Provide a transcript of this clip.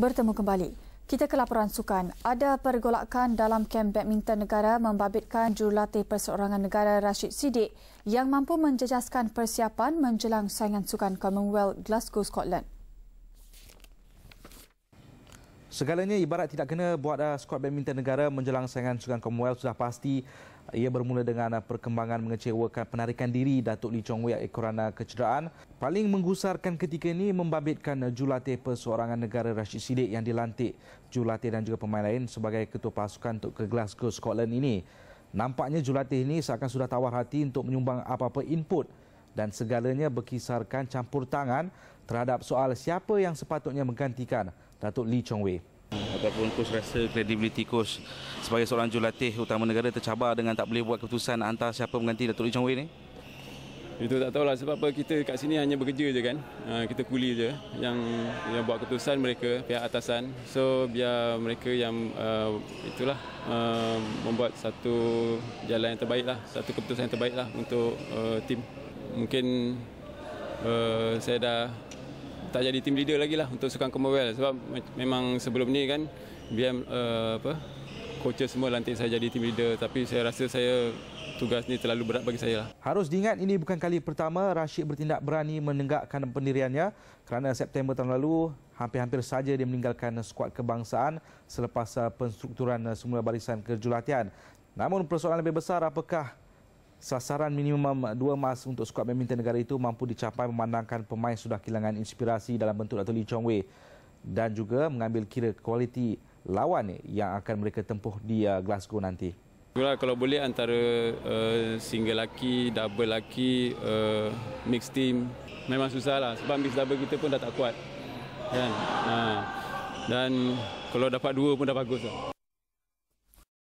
Bertemu kembali. Kita ke laporan sukan. Ada pergolakan dalam kem badminton negara membabitkan jurulatih perseorangan negara Rashid Siddiq yang mampu menjejaskan persiapan menjelang saingan sukan Commonwealth Glasgow, Scotland. Segalanya ibarat tidak kena buat uh, skuad badminton negara menjelang saingan Sukan Commonwealth sudah pasti ia bermula dengan uh, perkembangan mengecewakan penarikan diri Datuk Lee Chong Wei kerana kecederaan. Paling menggusarkan ketika ini membabitkan uh, jurulatih perseorangan negara Rashid Siddiq yang dilantik jurulatih dan juga pemain lain sebagai ketua pasukan untuk ke Glasgow, Scotland ini. Nampaknya jurulatih ini seakan sudah tawar hati untuk menyumbang apa-apa input dan segalanya berkisarkan campur tangan terhadap soal siapa yang sepatutnya menggantikan Datuk Lee Chong Wei. Ataupun kos rasa kredibiliti kos sebagai seorang jurulatih utama negara tercabar dengan tak boleh buat keputusan antara siapa mengganti Datuk Lee Chong Wei ni? Itu tak tahulah sebab apa kita kat sini hanya bekerja je kan. Ha, kita kuli je yang yang buat keputusan mereka pihak atasan. So biar mereka yang uh, itulah uh, membuat satu jalan yang terbaik lah, satu keputusan yang terbaik lah untuk uh, tim. Mungkin uh, saya dah tak jadi team leader lagi lah untuk Sukan Commonwealth sebab memang sebelum ni kan biar uh, apa coaches semua lantik saya jadi team leader tapi saya rasa saya tugas ni terlalu berat bagi saya lah. Harus diingat ini bukan kali pertama Rashid bertindak berani menenggakkan pendiriannya kerana September tahun lalu hampir-hampir saja dia meninggalkan skuad kebangsaan selepas uh, penstrukturan uh, semula barisan kejulatian. Namun persoalan lebih besar apakah sasaran minimum dua emas untuk skuad badminton negara itu mampu dicapai memandangkan pemain sudah kehilangan inspirasi dalam bentuk Dato' Lee Chong Wei dan juga mengambil kira kualiti lawan yang akan mereka tempuh di uh, Glasgow nanti. Itulah kalau boleh antara uh, single laki, double laki, uh, mixed team memang susah lah sebab mixed double kita pun dah tak kuat. Kan? Ha. Dan kalau dapat dua pun dah bagus lah.